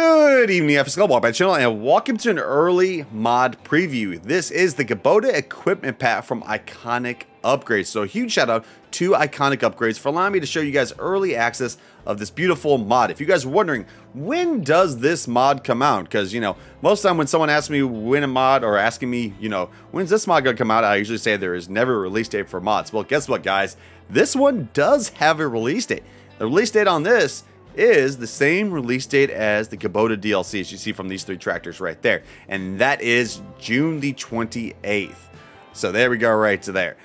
Good evening, FSL Walkback channel, and welcome to an early mod preview. This is the Kubota equipment pack from Iconik Upgrades. So a huge shout out to Iconik Upgrades for allowing me to show you guys early access of this beautiful mod. If you guys are wondering, when does this mod come out? Because, you know, most time when someone asks me when a mod or asking me, you know, when's this mod going to come out, I usually say there is never a release date for mods. Well, guess what, guys? This one does have a release date. The release date on this is the same release date as the Kubota DLC, as you see from these three tractors right there. And that is June the 28th. So there we go right to there.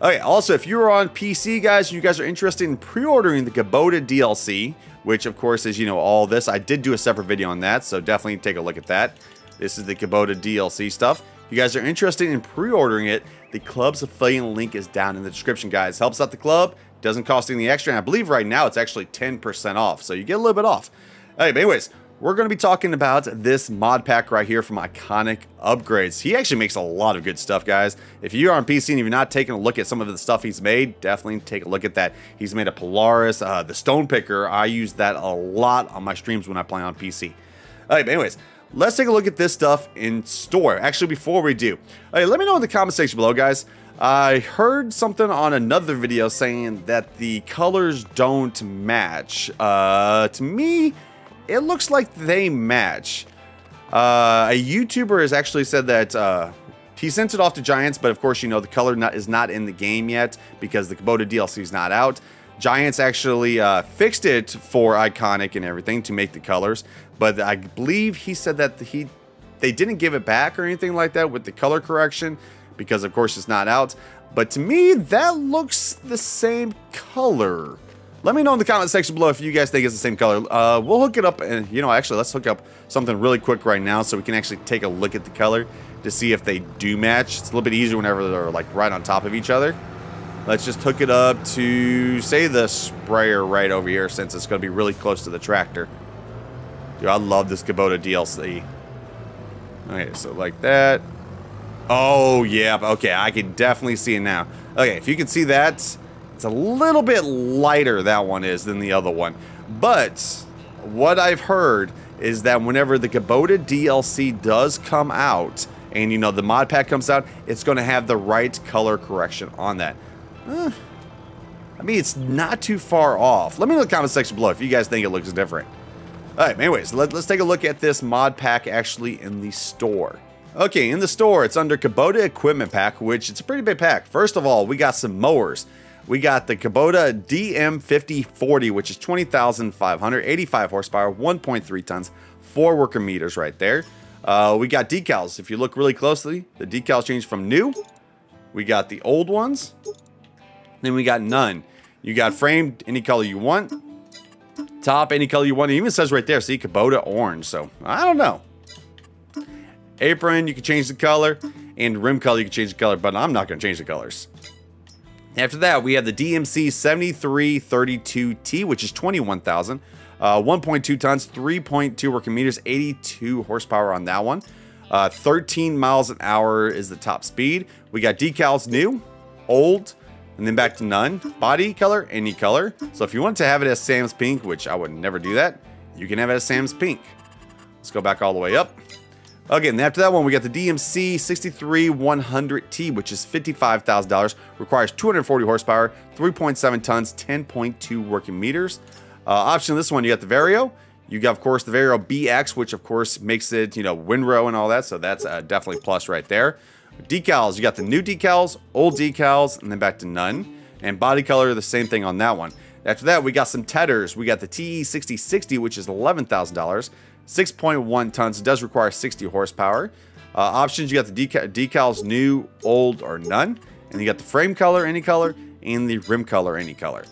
Okay, also, if you're on PC, guys, and you guys are interested in pre-ordering the Kubota DLC, which, of course, is, you know, all this. I did do a separate video on that, so definitely take a look at that. This is the Kubota DLC stuff. If you guys are interested in pre-ordering it, the club's affiliate link is down in the description, guys. Helps out the club, doesn't cost anything extra, and I believe right now it's actually 10% off, so you get a little bit off. Hey, but anyways, we're going to be talking about this mod pack right here from Iconik Upgrades. He actually makes a lot of good stuff, guys. If you're on PC and you've not taken a look at some of the stuff he's made, definitely take a look at that. He's made a Polaris, uh, the Stone Picker. I use that a lot on my streams when I play on PC. Hey, but anyways, let's take a look at this stuff in store. Actually, before we do, hey, let me know in the comment section below, guys. I heard something on another video saying that the colors don't match. Uh, to me, it looks like they match. Uh, a YouTuber has actually said that uh, he sent it off to Giants, but of course, you know, the color not, is not in the game yet because the Kubota DLC is not out. Giants actually uh, fixed it for Iconik and everything to make the colors, but I believe he said that he they didn't give it back or anything like that with the color correction because of course it's not out. But to me, that looks the same color. Let me know in the comment section below if you guys think it's the same color. Uh, we'll hook it up and, you know, actually, let's hook up something really quick right now so we can actually take a look at the color to see if they do match. It's a little bit easier whenever they're, like, right on top of each other. Let's just hook it up to, say, the sprayer right over here since it's going to be really close to the tractor. Dude, I love this Kubota DLC. Okay, so like that. Oh, yeah. Okay, I can definitely see it now. Okay, if you can see that, it's a little bit lighter, that one is, than the other one. But what I've heard is that whenever the Kubota DLC does come out, and, you know, the mod pack comes out, it's going to have the right color correction on that. I mean, it's not too far off. Let me know in the comment section below if you guys think it looks different. All right, anyways, let, us take a look at this mod pack actually in the store. Okay, in the store, it's under Kubota Equipment Pack, which it's a pretty big pack. First of all, we got some mowers. We got the Kubota DM5040, which is 20,500, 85 horsepower, 1.3 tons, four worker meters right there. Uh, we got decals. If you look really closely, the decals change from new. We got the old ones. Then we got none. You got framed any color you want. Top any color you want. It even says right there, see, Kubota orange. So, I don't know. Apron, you can change the color. And rim color, you can change the color, but I'm not going to change the colors. After that, we have the DMC 7332T, which is 21,000. Uh, 1.2 tons, 3.2 working meters, 82 horsepower on that one. Uh, 13 miles an hour is the top speed. We got decals new, old, and then back to none. Body color, any color. So if you want to have it as Sam's Pink, which I would never do that, you can have it as Sam's Pink. Let's go back all the way up. Again, after that one, we got the DMC 63100T, which is $55,000. Requires 240 horsepower, 3.7 tons, 10.2 working meters. Uh, option this one, you got the Vario. You got, of course, the Vario BX, which, of course, makes it, you know, windrow and all that. So that's uh, definitely plus right there. Decals, you got the new decals, old decals, and then back to none. And body color, the same thing on that one. After that, we got some Tedders. We got the TE6060, which is $11,000. 6.1 tons. It does require 60 horsepower. Uh, options, you got the decal decals new, old, or none. And you got the frame color, any color, and the rim color, any color.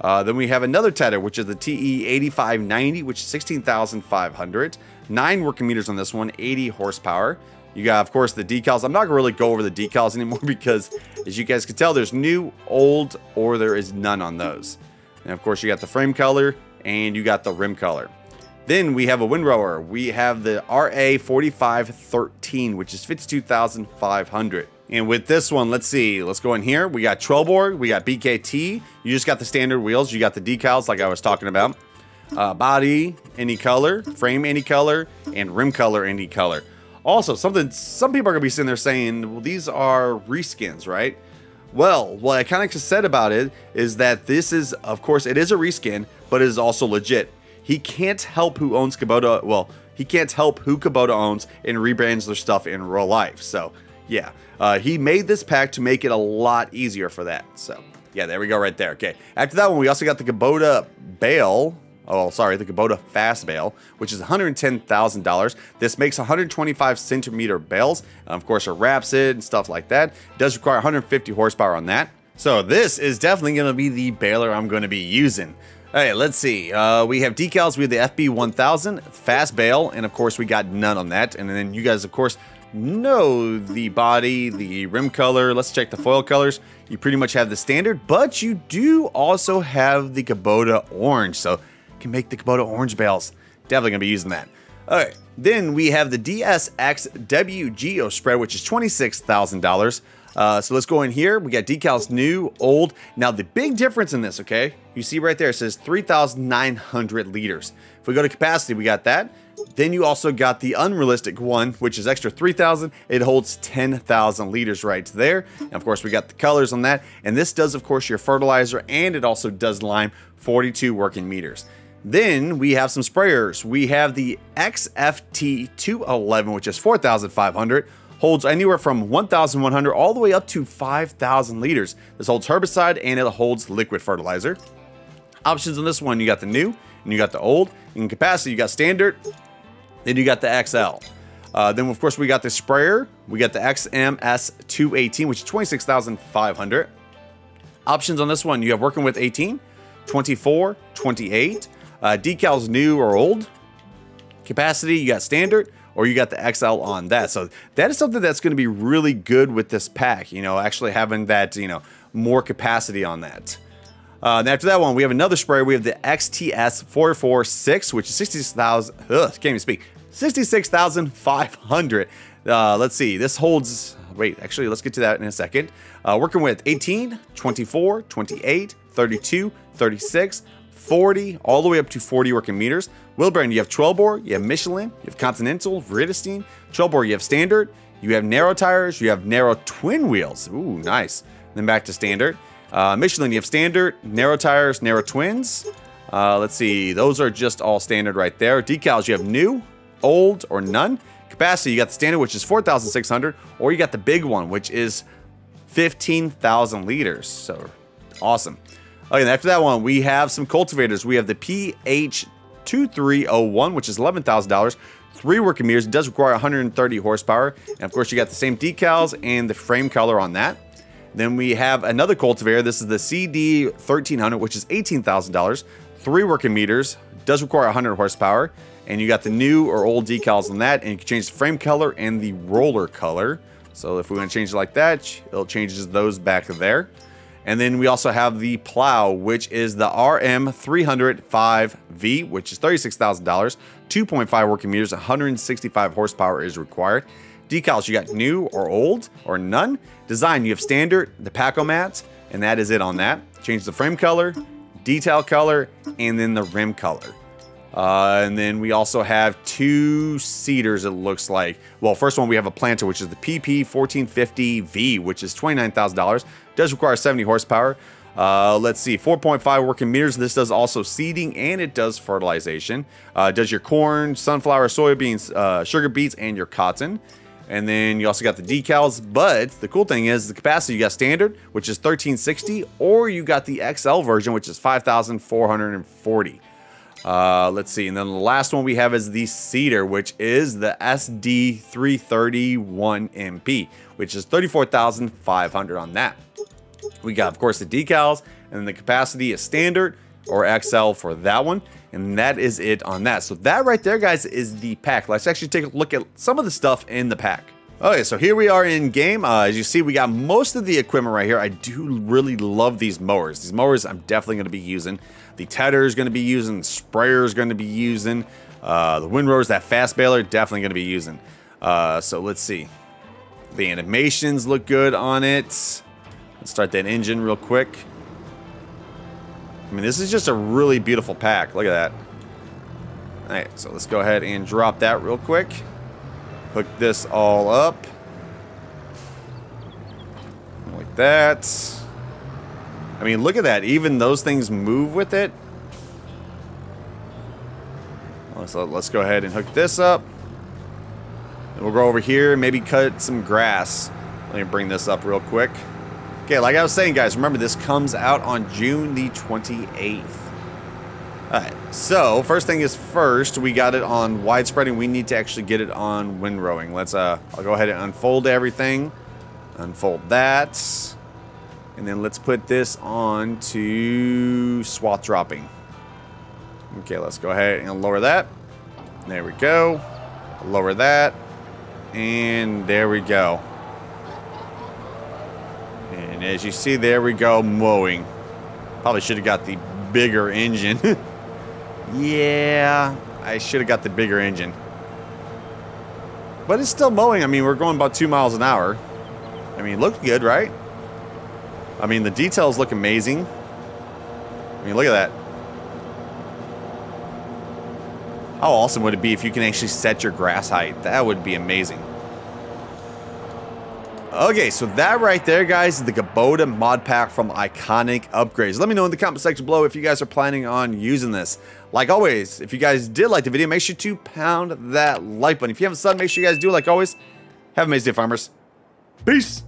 Uh, then we have another Tedder, which is the TE8590, which is 16,500. Nine working meters on this one, 80 horsepower. You got, of course, the decals. I'm not going to really go over the decals anymore because, as you guys can tell, there's new, old, or there is none on those. And, of course, you got the frame color and you got the rim color. Then we have a windrower. We have the RA4513, which is 52,500. And with this one, let's see. Let's go in here. We got Trelleborg. We got BKT. You just got the standard wheels. You got the decals like I was talking about. Uh, body, any color, frame, any color, and rim color, any color. Also, something some people are gonna be sitting there saying, well, these are reskins, right? Well, what I kind of said about it is that this is, of course, it is a reskin, but it is also legit. He can't help who owns Kubota. Well, he can't help who Kubota owns and rebrands their stuff in real life. So, yeah, uh, he made this pack to make it a lot easier for that. So, yeah, there we go right there. Okay, after that one, we also got the Kubota Bale. Oh, sorry, the Kubota Fast Bale, which is $110,000. This makes 125 centimeter bales. Of course, it wraps it and stuff like that. It does require 150 horsepower on that. So this is definitely going to be the baler I'm going to be using. All right, let's see. Uh, we have decals. We have the FB 1000, fast bale, and of course we got none on that. And then you guys, of course, know the body, the rim color. Let's check the foil colors. You pretty much have the standard, but you do also have the Kubota orange. So can make the Kubota orange bales. Definitely gonna be using that. All right, then we have the DSX-W Geo spread, which is $26,000. Uh, so let's go in here. We got decals new, old. Now the big difference in this, okay? You see right there, it says 3,900 liters. If we go to capacity, we got that. Then you also got the unrealistic one, which is extra 3,000. It holds 10,000 liters right there. And of course, we got the colors on that. And this does, of course, your fertilizer, and it also does lime 42 working meters. Then we have some sprayers. We have the XFT211, which is 4,500, holds anywhere from 1,100 all the way up to 5,000 liters. This holds herbicide and it holds liquid fertilizer. Options on this one, you got the new and you got the old. In capacity, you got standard, then you got the XL. Uh, then, of course, we got the sprayer. We got the XMS218, which is 26,500. Options on this one, you have working with 18, 24, 28, uh, decals new or old. Capacity, you got standard or you got the XL on that. So that is something that's going to be really good with this pack, you know, actually having that, you know, more capacity on that. Uh, and after that one, we have another sprayer. We have the XTS 446, which is 66,000, can't even speak, 66,500. Uh, let's see, this holds, wait, actually, let's get to that in a second. Uh, working with 18, 24, 28, 32, 36, 40, all the way up to 40 working meters. Brand, you have Trelleborg, you have Michelin, you have Continental, Vredestein. Trelleborg, you have standard, you have narrow tires, you have narrow twin wheels. Ooh, nice. Then back to standard. Uh, Michelin, you have standard, narrow tires, narrow twins. Uh, let's see, those are just all standard right there. Decals, you have new, old, or none. Capacity, you got the standard, which is 4,600, or you got the big one, which is 15,000 liters. So awesome. Okay, after that one, we have some cultivators. We have the PH2301, which is $11,000. Three working meters. It does require 130 horsepower. And of course, you got the same decals and the frame color on that. Then we have another cultivator. This is the CD1300, which is $18,000. Three working meters. Does require 100 horsepower. And you got the new or old decals on that. And you can change the frame color and the roller color. So if we want to change it like that, it'll changes those back there. And then we also have the plow, which is the RM305V, which is $36,000, 2.5 working meters, 165 horsepower is required. Decals, you got new or old or none. Design, you have standard, the Paco mats, and that is it on that. Change the frame color, detail color, and then the rim color. Uh, and then we also have two seeders, it looks like. Well, first one, we have a planter, which is the PP1450V, which is $29,000. Does require 70 horsepower. Uh, let's see, 4.5 working meters. This does also seeding and it does fertilization. Uh, does your corn, sunflower, soybeans, uh, sugar beets, and your cotton. And then you also got the decals, but the cool thing is the capacity you got standard, which is 1360, or you got the XL version, which is 5440. Uh, let's see. And then the last one we have is the Seeder, which is the SD331MP, which is 34,500 on that. We got, of course, the decals, and the capacity is standard or XL for that one. And that is it on that. So that right there, guys, is the pack. Let's actually take a look at some of the stuff in the pack. Okay, so here we are in game. Uh, as you see, we got most of the equipment right here. I do really love these mowers. These mowers I'm definitely going to be using. The tedder is going to be using. The sprayer is going to be using. Uh, the windrowers, that fast baler, definitely going to be using. Uh, so let's see. The animations look good on it. Let's start that engine real quick. I mean, this is just a really beautiful pack. Look at that. Alright, so let's go ahead and drop that real quick. Hook this all up. Like that. I mean, look at that. Even those things move with it. So let's go ahead and hook this up. And we'll go over here and maybe cut some grass. Let me bring this up real quick. Okay, like I was saying, guys, remember this comes out on June the 28th. Alright, so first thing is first, we got it on widespreading. We need to actually get it on windrowing. Let's, uh, I'll go ahead and unfold everything. Unfold that. And then let's put this on to swath dropping. Okay, let's go ahead and lower that. There we go. Lower that. And there we go. And as you see, there we go, mowing. Probably should have got the bigger engine. Yeah, I should have got the bigger engine. But it's still mowing. I mean, we're going about two miles an hour. I mean, looks good, right? I mean, the details look amazing. I mean, look at that. How awesome would it be if you can actually set your grass height? That would be amazing. Okay, so that right there, guys, is the Kubota mod pack from Iconik Upgrades. Let me know in the comment section below if you guys are planning on using this. Like always, if you guys did like the video, make sure to pound that like button. If you haven't subbed, make sure you guys do like always. Have amazing day, farmers. Peace!